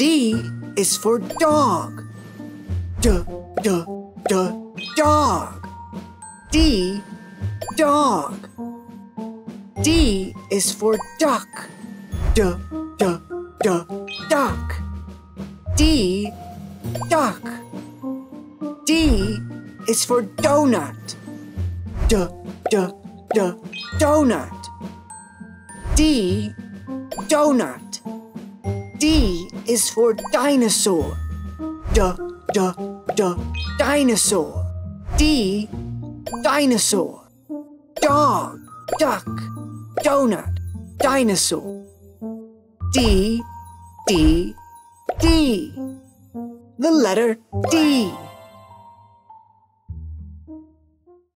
D is for dog. D, d, d, dog. D, dog. D is for duck. D, d, d, duck. D, duck. D is for donut. D, d, d, donut. D, donut. D is for dinosaur. D, d, d, dinosaur. D, dinosaur. Dog, duck, donut, dinosaur. D, D, D. The letter D.